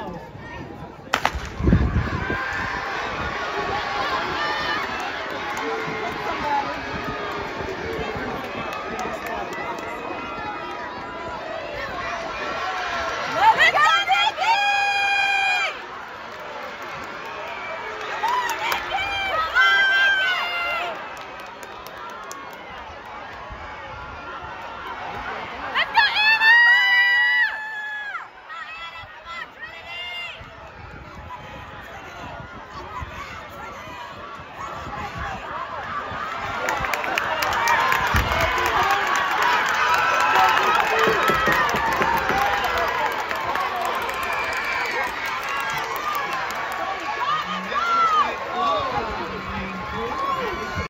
house.